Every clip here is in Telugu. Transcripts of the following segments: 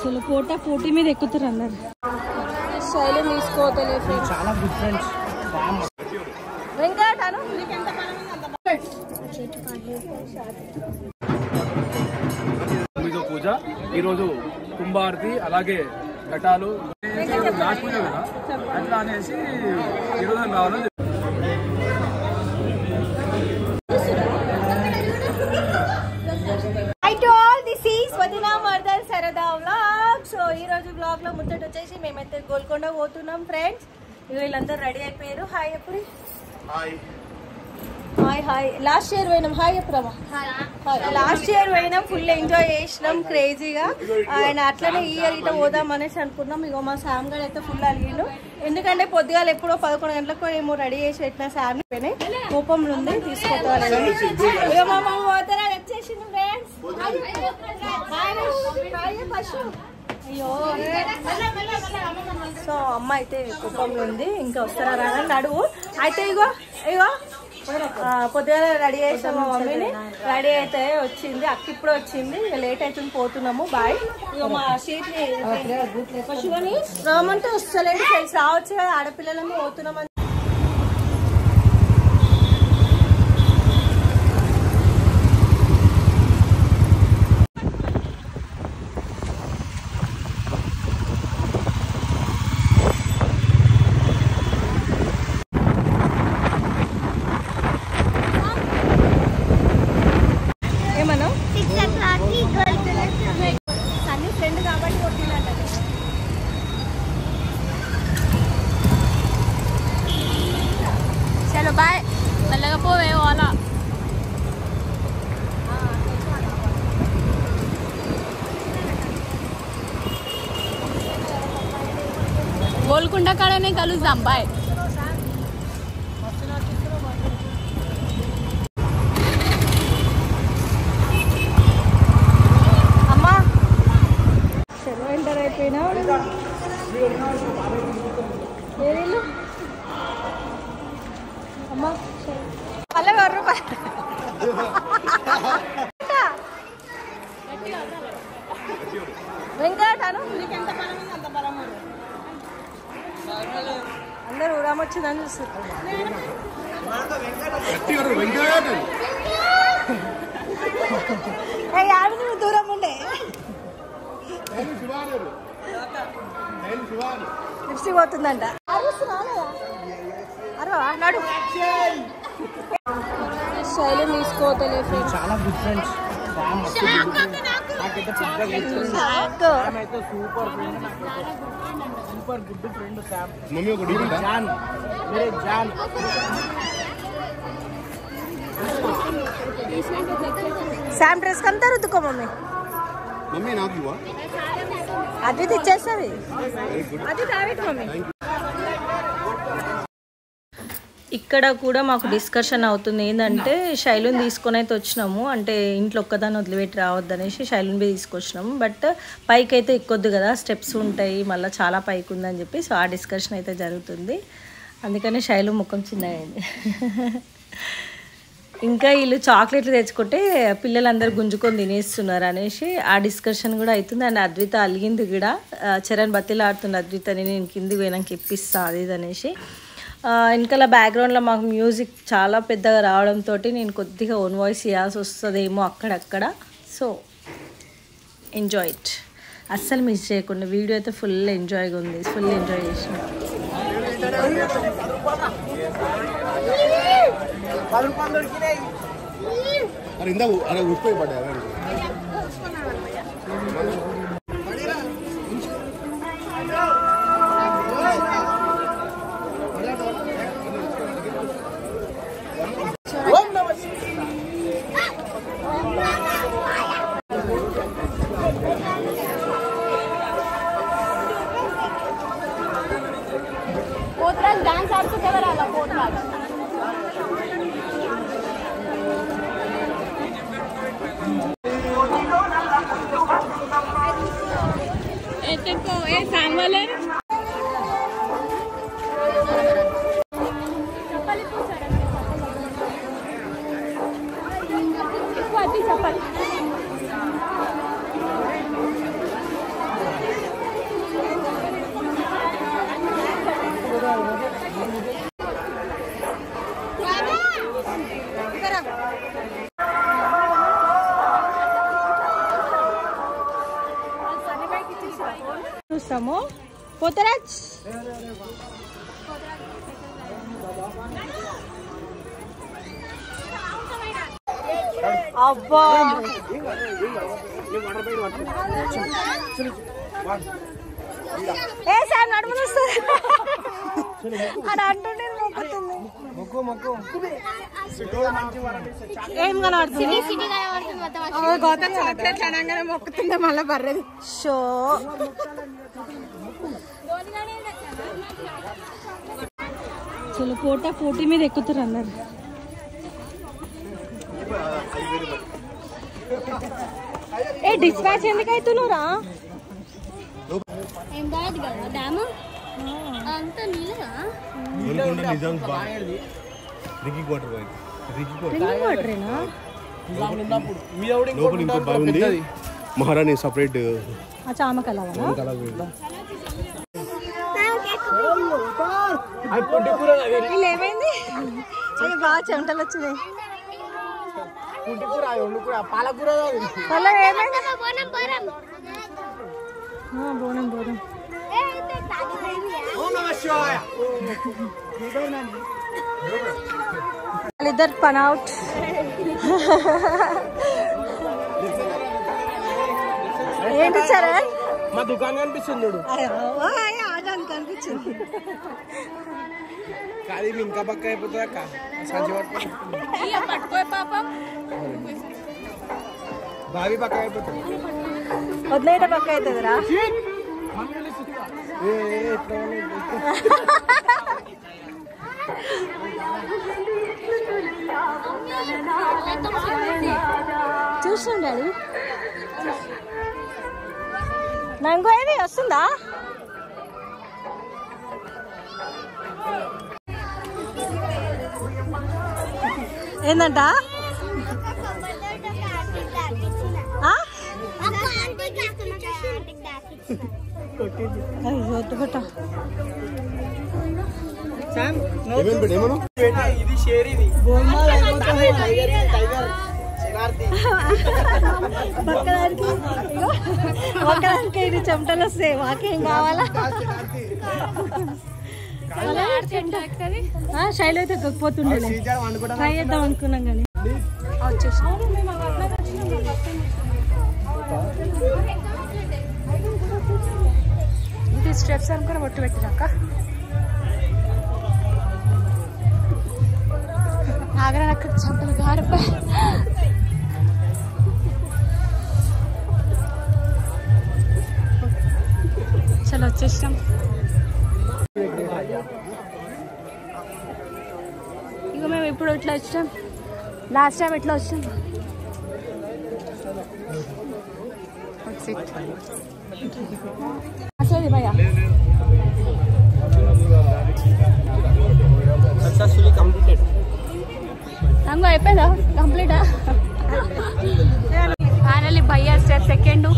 చలో పోటా పోటీ మీద ఎక్కుతారు అందరు. శైలి తీసుకోవతలే చాలా గుడ్ ఫ్రెండ్స్ వెంకట్ అను తొమ్మిదో పూజ. ఈరోజు కుంభారతి అలాగే ఘటాలు. లాస్ట్ పూజ కదా? అట్లా అనేసి ఈరోజు రావాలని సో ఈ రోజు వ్లాగ్లో ముచ్చట వచ్చేసి మేమైతే గోల్కొండ పోతున్నాం ఫ్రెండ్స్ ఇక వీళ్ళందరూ రెడీ అయిపోయారు హాయ్ ఎప్పుడు హాయ్ హాయ్ లాస్ట్ ఇయర్ పోయినాం హాయ్ ఎప్పుడమ్మా లాస్ట్ ఇయర్ పోయినాం ఫుల్ ఎంజాయ్ చేసినాం క్రేజీగా అండ్ అట్లనే ఈ ఇయర్ ఇట్లా పోదాం అనేసి అనుకున్నాం ఇగో మా శామ్ గడ్ అయితే ఫుల్ అలిగిండు ఎందుకంటే పొద్దుగాల ఎప్పుడో పదకొండు గంటలకు ఏమో రెడీ చేసి పెట్టిన శామ్ పోయినాయి కోపంలో ఉంది తీసుకొస్తావాలి ఇక మా మామ పోతారా వచ్చేసింది ఫ్రెండ్స్ సో అమ్మ అయితే కుప్పంలో ఉంది. ఇంకా వస్తారా రానని అడుగు. అయితే ఇగో ఇగో. ఆ, పొద్దుగాల రెడీ చేసాం మా మమ్మీని. రెడీ అయితే వచ్చింది అక్క ఇప్పుడు వచ్చింది. ఇక లేట్ అవుతుంది పోతున్నాము. బాయ్. ఇక మా షీట్ని పశువుని రామంటే వస్తలేదు ఫ్రెండ్స్ రావచ్చు కదా ఆడపిల్లలము పోతున్నామని గోల్కొండ కాడనే శామ్ అయితే super friend super good friend Sam mummy को डी జాన్ मेरे జాన్ శామ్ డ్రెస్ కంతా రుద్దుకో మమ్మీ मम्मी ना हुआ అది ఇచ్చేస్తుంది అది తావేటి మమ్మీ ఇక్కడ కూడా మాకు డిస్కషన్ అవుతుంది. ఏంటంటే శైలుని తీసుకొని అయితే వచ్చినాము. అంటే ఇంట్లో ఒక్కదాన్ని వదిలిపెట్టి రావద్దు అనేసి శైలుని బి తీసుకొచ్చినాము. బట్ పైకి అయితే ఎక్కొద్దు కదా స్టెప్స్ ఉంటాయి. మళ్ళీ చాలా పైకి ఉందని చెప్పి సో ఆ డిస్కషన్ అయితే జరుగుతుంది. అందుకనే శైలు ముఖం చిన్నగైంది. ఇంకా వీళ్ళు చాక్లెట్లు తెచ్చుకుంటే పిల్లలందరూ గుంజుకొని తినేస్తున్నారు అనేసి ఆ డిస్కషన్ కూడా అవుతుంది. అండ్ అద్విత అలిగింది కూడా. చరణ్ బతిలాడుతుంది అద్వితని నేను కిందికి పోయినాక ఇప్పిస్తా అది ఇది అనేసి. వెనకాల బ్యాక్గ్రౌండ్లో మాకు మ్యూజిక్ చాలా పెద్దగా రావడంతో నేను కొద్దిగా ఓన్ వాయిస్ చేయాల్సి వస్తుందేమో అక్కడక్కడ. సో ఎంజాయ్ ఇట్ అస్సలు మిస్ చేయకుండా వీడియో అయితే ఫుల్ ఎంజాయ్గా ఉంది. ఫుల్ ఎంజాయ్ చేసిన. అరే ఇందా అరే ఉడిపోయి పడ్డా అబ్బా. ఏ సార్ నడుములు వస్తుంది అక్కడ అంటుండే మొక్కుతుంది. ఏం కనబడుతుంది? ఓ, గౌతమ్ చాక్లెట్ అనగానే మొక్కుతుండే మళ్ళీ బర్రెది. షో. చలో పోటా పోటీ మీద ఎక్కుతారు అన్నారు. ఏ డిస్పాచ్ ఎందుకు అవుతున్నారా ఏం కాదు కదా డ్యామ్ అంత నీళ్ళగా వాటర్ వాటరేనా లోపల ఇంకో బావి ఉంది. మహారాణి సపరేట్ ఏమైంది? అది బాగా చెమటలు వచ్చినాయి. పాలకూర వాళ్ళ ఏమైంది ఆ, బోనం బోనం వాళ్ళిద్దరు పని అవుట్. ఏంటి సరే? మా దుకాణం కనిపిస్తుంది చూడు. ఆడడానికి అనిపించింది కాదు ఇవి ఇంకా పక్క అయిపోతుంది అక్క సంచి పట్టుకో పట్టుకో పాపం బావి పక్క అయిపోతుంది వదిలేట పక్క అవుతుందిరా ఏ, ఏ, ఎట్లా ఉన్నాయి? చూస్తుండే అది నంగు ఏది వస్తుందా ఏందంట? ఇది టైగర్ టైగర్ ఒక్కదానికి ఒక్కదానికి చెమటలు వస్తాయి మాకేం కావాలా? శైలి అయితే వండుకోవడం ట్రై చేద్దాం అనుకున్నాం కానీ. వచ్చేసి ఇది స్టెప్స్ అనుకుని ఒట్టు పెట్టినాక. ఆగ్రా అక్కడ చంపలు గారిపోయి చలో వచ్చేసాం ఇక మేము ఇప్పుడు ఎట్లా వచ్చాం లాస్ట్ టైం ఎట్లా వచ్చాం అసలు భయ్యా సక్సెస్ఫుల్లీ కంప్లీటెడ్ రంగు అయిపోయిందా? కంప్లీటా ఫైనల్లీ భయ్యా స్టెప్ సెకండ్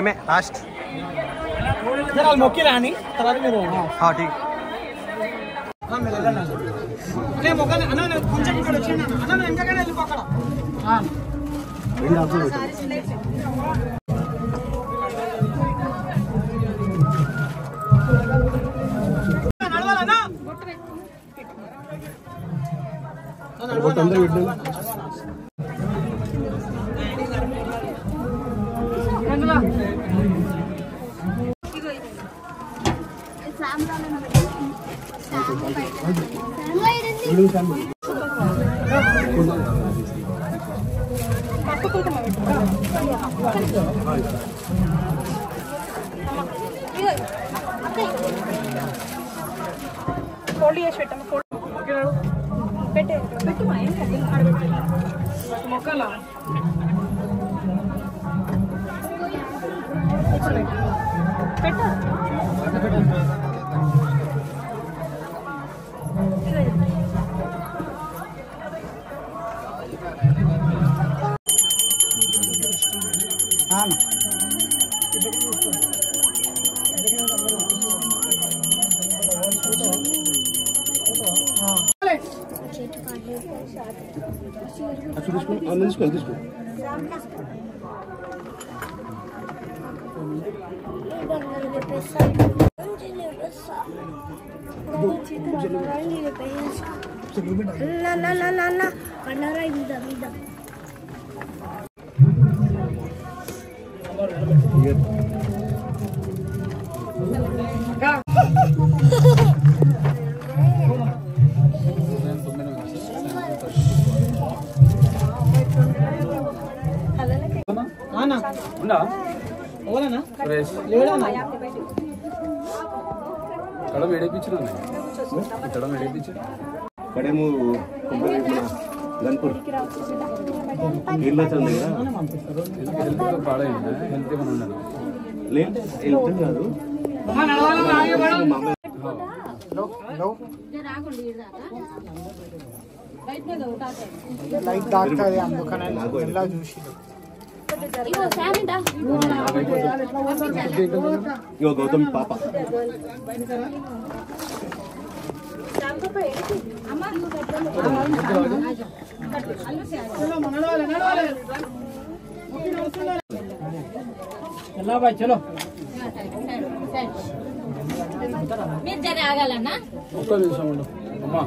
మేమే లాస్ట్ జర వాళ్ళు మొక్కి రాని తర్వాత మీరు ఠీక్ ఆ, మీరు వెళ్ళండి అన్న. అన్న మొక్కని అన్న నేను కొంచెం ఇక్కడ వచ్చిండు అన్న అన్న నేను ఇంకగానే వెళ్ళిపో అక్కడ अच्छा किसको आनंद किसको किसको ना ना ना ना ना कन्नरा इधर इधर ये ఇక్కడ వేడేపించిన ఇక్కడేమో మన గన్పూర్. నీళ్ళచల్ దగ్గర హెల్త్ పాడైందా? హెల్త్ ఏమైనా ఉండదు లేదు వెళ్తాం కాదు. లైట్ తాకుతుంది అందుకనే ఇలా చూసి ఇగో శామిడా ఇగో గౌతమ్ పాప ఎలా బాయ్ చలో మీరు జర ఆగాలన్నా ఒక్క నిమిషం ఉండు అమ్మా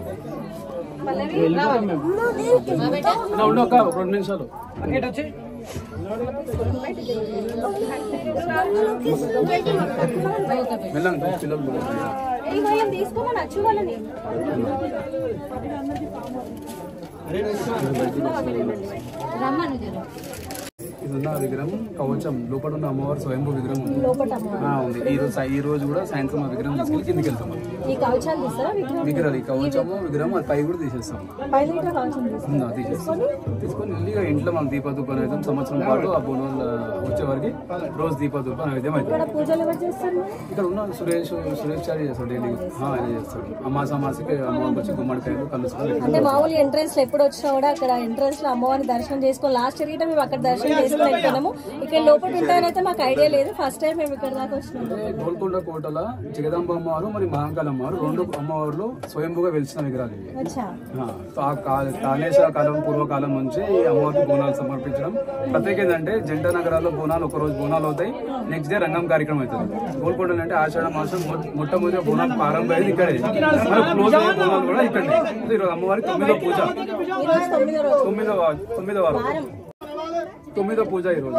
మా బిడ్డ నా ఉండు ఒక్క రెండు నిమిషాలు ఇటు వచ్చి మెల్లంగా పిల్లలు తీసుకోమని వచ్చు వాళ్ళని రమ్మను జర ఇది ఉన్న విగ్రహం కవచం లోపల ఉన్న అమ్మవారు స్వయంభూ విగ్రహం ఉంది. ఆ, ఉంది. ఈ రోజు ఈ రోజు కూడా సాయంత్రం ఆ విగ్రహం తీసుకెళ్ళి కిందికి వెళ్తాం ఈ కవచాలు తీస్తారా? విగ్రహం? విగ్రహాలు ఈ కవచము విగ్రహం అది పై కూడా తీసేస్తాం. పై కవచం ఉందా తీసేస్తాం. తీసుకొని? ఇక ఇంట్లో మనం దీపదూపం అయితే సంవత్సరం పాటు ఆ బోనాలు వచ్చే వరకు రోజు దీపదూపం నైవేద్యం అవుతుంది ఇక్కడ పూజలు ఎవరు చేస్తారు? ఇక్కడ ఉన్న సురేష్ సురేష్ చారి చేస్తాడు డైలీ ఆయన చేస్తాడు. అమాస అమాసకి అమ్మవారికి వచ్చి గుమ్మడికాయలు అంటే మామూలు ఎంట్రన్స్లో ఎప్పుడు వచ్చినా కూడా అక్కడ ఎంట్రన్స్లో అమ్మవారిని దర్శనం చేసుకొని లాస్ట్ ఇయర్ మేము అక్కడ దర్శనం చేసుకుని వెళ్ళిపోయినాము ఇక్కడ లోపల ఉంటారనైతే మాకు ఐడియా లేదు. ఫస్ట్ టైం మేము ఇక్కడ దాకా వచ్చినాము గోల్కొండ కోటల జగదాంబ అమ్మవారు మరియు మహాకాళ అమ్మవారు రెండు అమ్మవారులు స్వయంభూగా వెలిసిన విగ్రహాలు ఇవి. ఆ, కాళేశ్వర కాలం పూర్వకాలం నుంచి ఈ అమ్మవారికి బోనాలు సమర్పించడం. ప్రత్యేక ఏంటంటే జంట నగరాల్లో బోనాలు ఒక రోజు బోనాలు అవుతాయి. నెక్స్ట్ డే రంగం కార్యక్రమం అవుతుంది. గోల్కొండ అంటే ఆషాఢ మాసం మొట్టమొదటి బోనాలు ప్రారంభమైంది ఇక్కడే. మరి క్లోజ్ అయ్యే బోనాలు కూడా ఇక్కడే. ఈరోజు అమ్మవారికి తొమ్మిదో పూజ. తొమ్మిదో తొమ్మిదో వారం. తొమ్మిదో పూజ ఈ రోజు.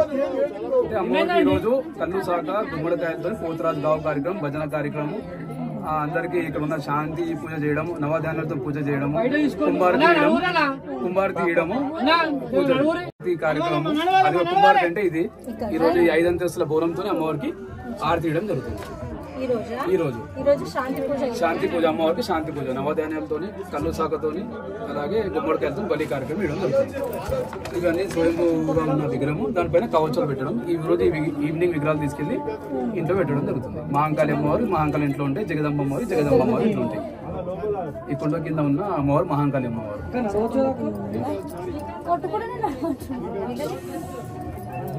అంటే అమ్మవారికి ఈ రోజు కన్ను సాక గుమ్మడికాయలతో పోతరాజు గావు కార్యక్రమం భజన కార్యక్రమం అందరికీ ఇక్కడ ఉన్న శాంతి పూజ చేయడం నవధాన్యాలతో పూజ చేయడము కుంభారతి చేయడం కుంభారతి చేయడము పూజ ఈ కార్యక్రమం అది ఒక కుమార్తె అంటే ఇది. ఈ రోజు ఈ ఐదు అంతస్తుల బోనంతో అమ్మవారికి ఆరతి ఇవ్వడం జరుగుతుంది. ఈ రోజా. శాంతి పూజ అమ్మవారికి శాంతి పూజ. నవధాన్యాలతోని కళ్ళు శాఖతోని అలాగే గుమ్మడికాయలతో బలి కార్యక్రమం ఇవ్వడం జరుగుతుంది. ఇవన్నీ స్వయంభూగా ఉన్న విగ్రహం దానిపైన కవచాలు పెట్టడం. ఈ రోజు ఈవినింగ్ విగ్రహాలు తీసుకెళ్ళి ఇంట్లో పెట్టడం జరుగుతుంది. మహాంకాళి అమ్మవారు మహాంకాళి ఇంట్లో ఉంటాయి జగదంబ అమ్మవారు జగదంబ అమ్మవారు ఇంట్లో ఉంటాయి. ఈ కొండ కింద ఉన్న అమ్మవారు మహాంకాళి అమ్మవారు.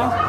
할까?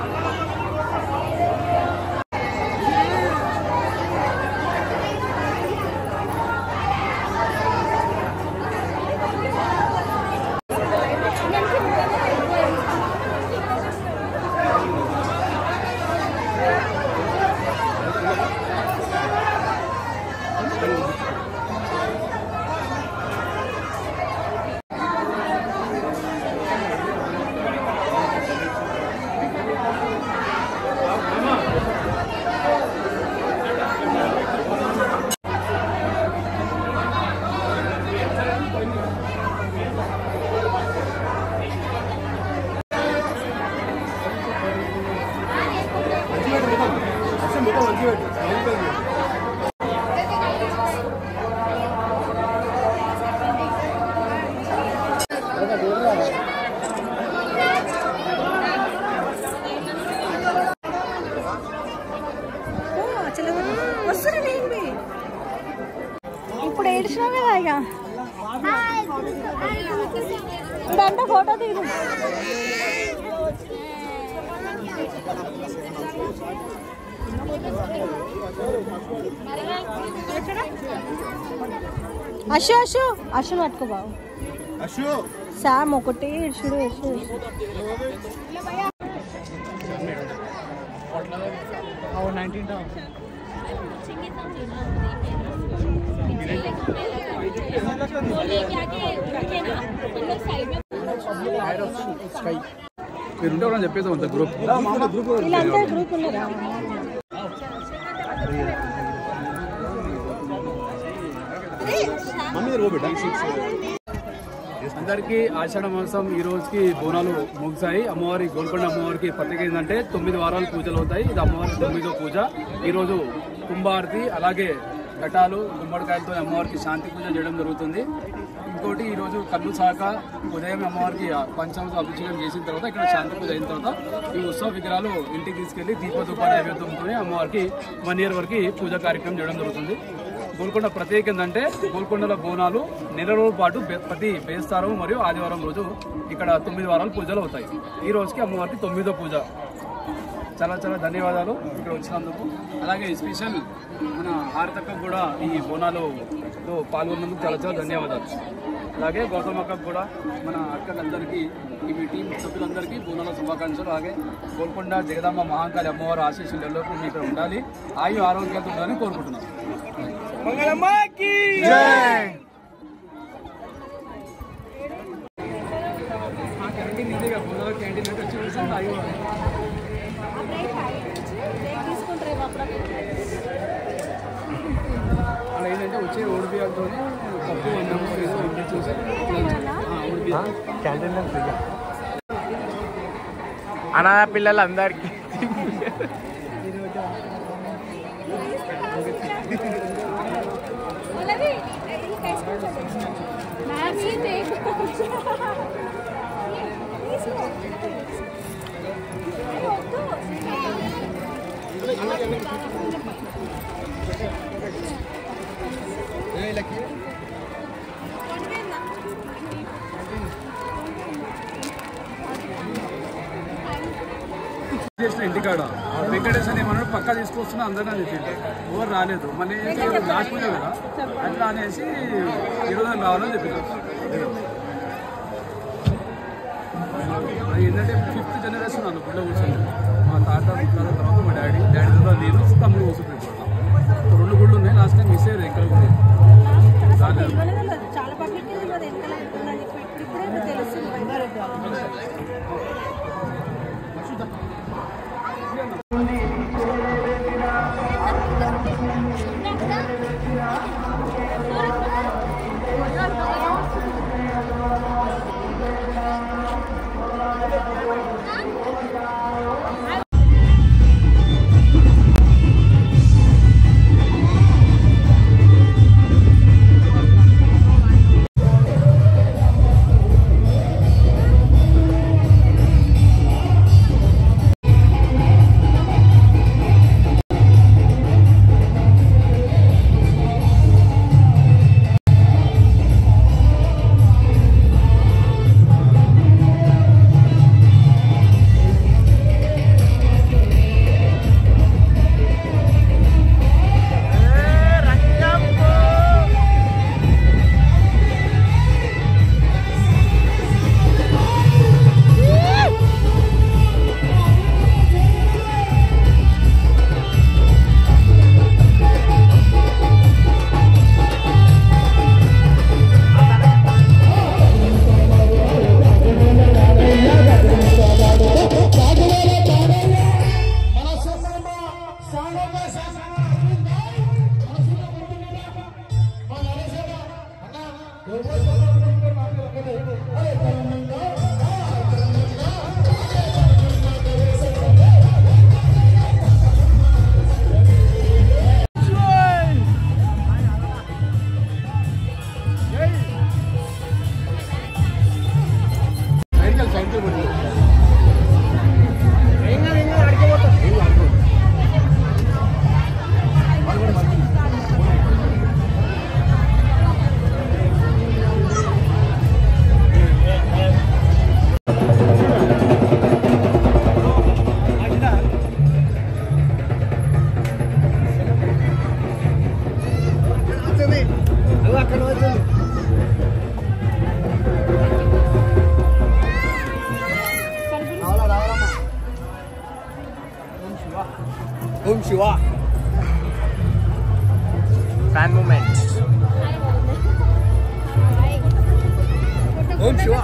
ఇప్పుడు ఏడ్చినావు కదా ఇక. ఇదంతా ఫోటో తీరు. అశు అశు. అశు పట్టుకో బాబు. అశు. శామ్ ఒకటి ఇషుడు ఇషుడు మీరు ఉంటే కూడా చెప్పేసి అంత గ్రూప్ వీళ్ళంతా గ్రూప్ ఉన్నారా అందరికీ ఆషాఢ మాసం ఈ రోజుకి బోనాలు ముగిసాయి అమ్మవారి గోల్కొండ అమ్మవారికి ప్రత్యేక ఏంటంటే తొమ్మిది వారాలు పూజలు అవుతాయి. ఇది అమ్మవారికి తొమ్మిదో పూజ. ఈరోజు కుంభారతి అలాగే ఘటాలు గుమ్మడికాయలతో అమ్మవారికి శాంతి పూజ చేయడం జరుగుతుంది. ఇంకోటి ఈరోజు రోజు కళ్ళు సాక ఉదయం అమ్మవారికి పంచామృత అభిషేకం చేసిన తర్వాత ఇక్కడ శాంతి పూజ అయిన తర్వాత ఈ ఉత్సవ విగ్రహాలు ఇంటికి తీసుకెళ్ళి దీపదూప నైవేద్యంతో అమ్మవారికి వన్ ఇయర్ వరకు పూజ కార్యక్రమం చేయడం జరుగుతుంది. గోల్కొండ ప్రత్యేక ఏంటంటే గోల్కొండల బోనాలు నెల రోజుల పాటు ప్రతి బేస్తారం మరియు ఆదివారం రోజు ఇక్కడ తొమ్మిది వారాలు పూజలు అవుతాయి. ఈ రోజుకి అమ్మవారికి తొమ్మిదో పూజ. చాలా చాలా ధన్యవాదాలు ఇక్కడ వచ్చినందుకు. అలాగే స్పెషల్ మన హారతక్కకు కూడా ఈ బోనాలు పాల్గొన్నందుకు చాలా చాలా ధన్యవాదాలు. అలాగే గౌతమ్ అక్కకు కూడా మన అక్కలందరికీ ఈ మీ టీం సభ్యులందరికీ బోనాల శుభాకాంక్షలు. అలాగే గోల్కొండ జగదాంబ మహాకాళి అమ్మవారి ఆశీస్సులు ఎల్లప్పుడూ మీకు ఉండాలి. ఆయు ఆరోగ్యాలతో ఉండాలని కోరుకుంటున్నాను మంగళమ్మకి క్యాంటీన్ వచ్చి ఆయు అలా ఏంటంటే వచ్చే ఓడిపియాలతో పప్పు అన్నం ఏదో ఇంటి చేసిన ఇంటికాడ. వెంకటేశ్వర ఏమన్నాడు పక్కా తీసుకొస్తున్నా అందరినీ అని చెప్పిండు. ఎవరు రాలేదు. మళ్ళీ? లాస్ట్ పూజ కదా. అట్లా అనేసి ఈరోజు రావాలని చెప్పిండు. అది ఏంటంటే ఫిఫ్త్ జనరేషన్ అన్న గుళ్ళ కూర్చొని. మా తాత తర్వాత మా డాడీ డాడీ తర్వాత నేను. తమ్ముడు కూర్చుంటాడు రెండు గుళ్ళు ఉన్నాయి. లాస్ట్ టైం మిస్ అయ్యారు ఎక్కడ కూడా రాలేదు చాలా పబ్లిక్ తెలియదు ఎంత ఉందని తెలుస్తుంది. ఫ్యాన్ మూమెంట్ ఓం శివ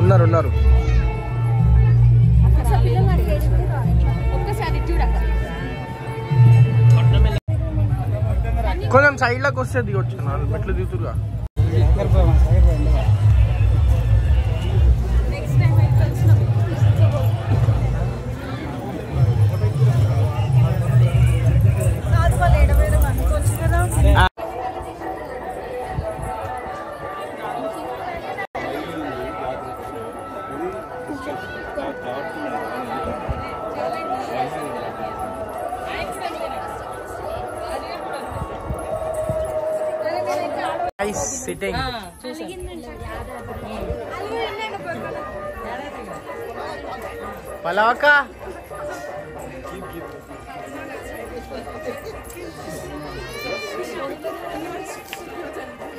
ఉన్నారు ఉన్నారు ఒక్కసారి చూడక కొంచెం సైడ్ లోకి వస్తే దిగొచ్చు నాలుగు మెట్లు దిగుతురుగా పలాక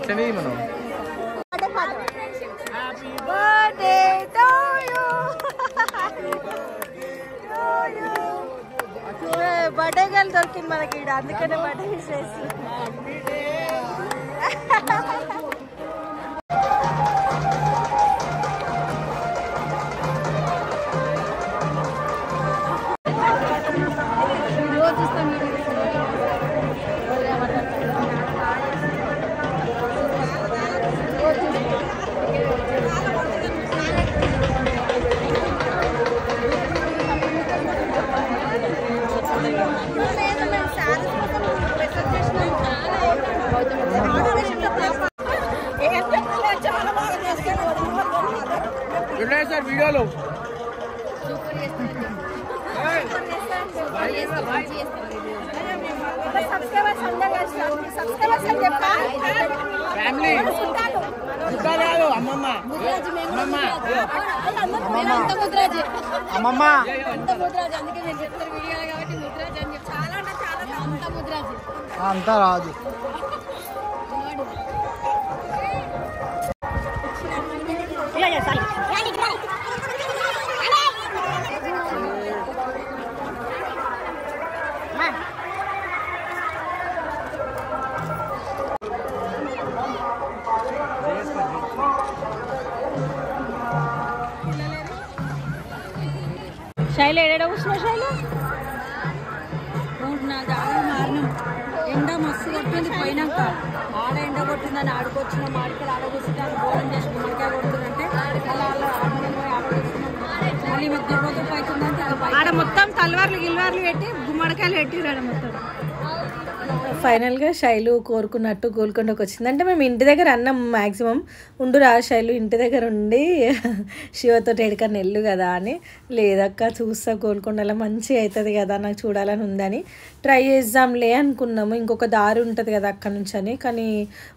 చెన్నై మనం birthday to you birthday girl దొరికింది మనకి ఈడ అందుకనే బర్త్డే విష్ చేసి ఫ్యామిలీ. కాదు అమ్మమ్మ. అమ్మమ్మ. అమ్మమ్మ. అంత ముద్రాజు అందుకే నేను శైలి ఏడ కూర్చున్నావు శైలి? నాలుగు ఆడలు మారినాం. ఎండ మస్తు కొట్టింది పోయినాక. ఆడ ఎండ కొట్టిందని ఆడుకొచ్చిన మాడికలు ఆడ కూర్చుంటే గోళం చేసి గుమ్మడికాయ కొడుతుందంటే మళ్ళీ పైతుందంటే ఇక పై- ఆడ మొత్తం తలవార్లు గిల్వార్లు పెట్టి గుమ్మడికాయలు పెట్టిరాడ మొత్తం. ఫైనల్గా శైలు కోరుకున్నట్టు గోల్కొండకు వచ్చింది. అంటే మేము ఇంటి దగ్గర అన్నాం మ్యాక్సిమం ఉండురా శైలు ఇంటి దగ్గర ఉండి శివతో ఎక్కడికన్నా వెళ్ళు కదా అని. లేదక్క చూస్తా గోల్కొండలో మంచిగా అవుతుంది కదా నాకు చూడాలని ఉందని. ట్రై చేద్దాంలే అనుకున్నాము. ఇంకొక దారి ఉంటుంది కదా అక్కడ నుంచి అని. కానీ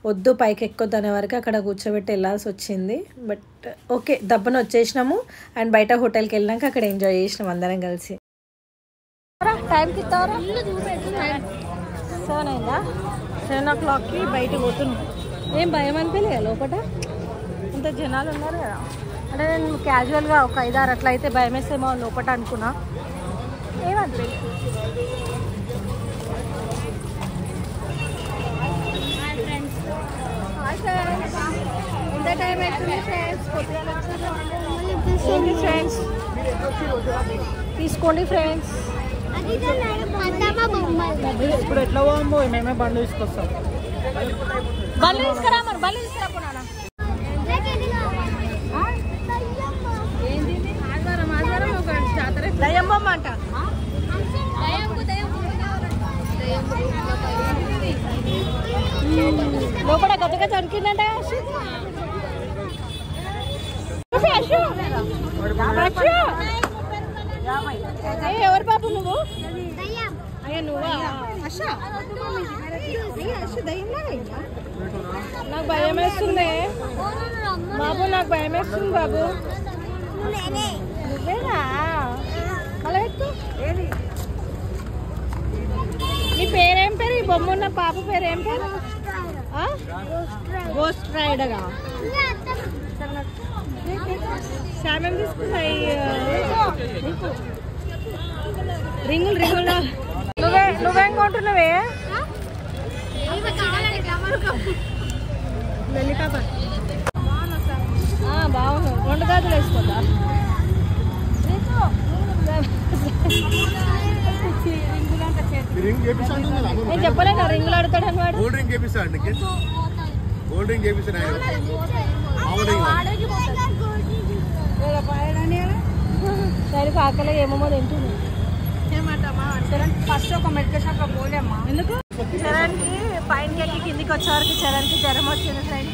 వద్దు పైకి ఎక్కొద్దు అనే వరకు అక్కడ కూర్చోబెట్టి వెళ్ళాల్సి వచ్చింది. బట్ ఓకే దబ్బన వచ్చేసినాము. అండ్ బయట హోటల్కి వెళ్ళినాక అక్కడ ఎంజాయ్ చేసినాం అందరం కలిసి. టైంకి సెవెన్ అయిందా? సెవెన్ ఓ క్లాక్కి బయటకు పోతున్నాం. ఏం భయం అనిపించలే లోపల ఇంత జనాలు ఉన్నారు కదా. అంటే నేను క్యాజువల్గా ఒక ఐదారు అట్లా అయితే భయం వేసేమో లోపల అనుకున్నా. ఏమనిపించలేదు ఎంత టైం అవుతుంది ఫ్రెండ్స్ ఫ్రెండ్స్ తీసుకోండి ఫ్రెండ్స్ ఇప్పుడు ఎట్లా పోదాం పోయి? మేమే బండి తీసుకొస్తాం. బల్లి తీసుకురా మరి బల్లి తీసుకురా పోనా దయ్యమ్మ అంట. లోపల గతగా చనికిందంట. ఎవరు బాబు నువ్వు? అయ్యా నువ్వా? అష నాకు భయం వేస్తుంది. బాబు నాకు భయం వేస్తుంది బాబు. నువ్వేనా? అలా నీ పేరేం పేరు? ఈ బొమ్మ ఉన్న పాప పేరు ఏం పేరు గోస్ట్ రైడరా శామం తీసుకున్నాయి రింగులు రింగులు. నువ్వే నువ్వేం కొంటున్నావే? ఆ, బాగున్నావు రెండు గాజులు వేసుకోదా నేను చెప్పలేను రింగులు ఆడతాడని వాడు గోల్డ్ రింగ్ చేపిస్తాడు గోల్డ్ రింగ్ చేపిస్తాడు దానికి ఆకలి ఏమో తింటుంది. ఫస్ట్ ఒక మెడికల్ షాప్లో పోలేమ్మా. ఎందుకు? చరణ్కి పైనకి ఎక్కి కిందికి వచ్చే వరకు చరణ్కి జ్వరం వచ్చింది ఫ్రెండ్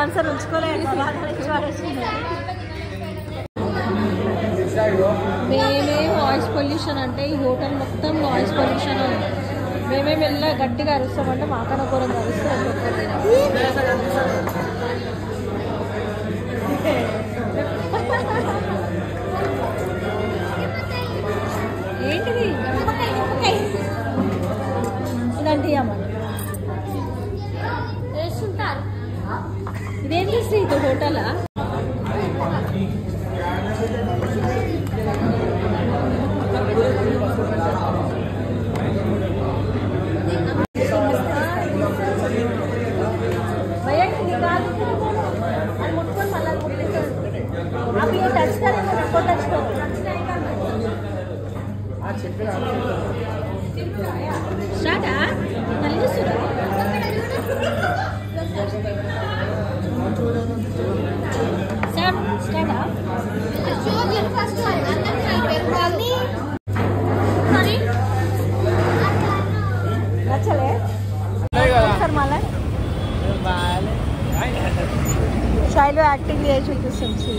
ఆన్సర్ ఉంచుకోలేదు. మేమే వాయిస్ పొల్యూషన్ అంటే ఈ హోటల్ మొత్తం నాయిస్ పొల్యూషన్ మేమే మెల్ల గట్టిగా అరుస్తామంటే మాకన్నా ఘోరంగా అరుస్తారు. చేసి నచ్చలే సార్ మళ్ళీ శైలు యాక్టింగ్ చేసి చూపిస్తుంది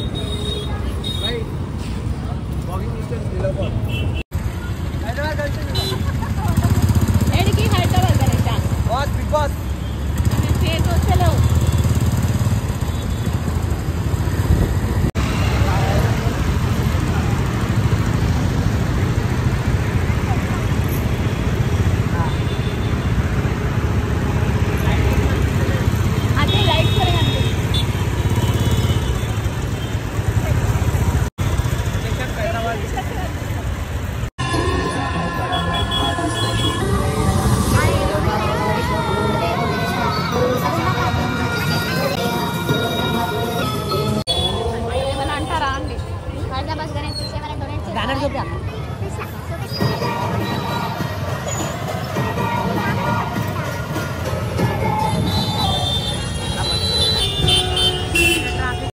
ఏడికి హైదరాబాద్ కరెక్టా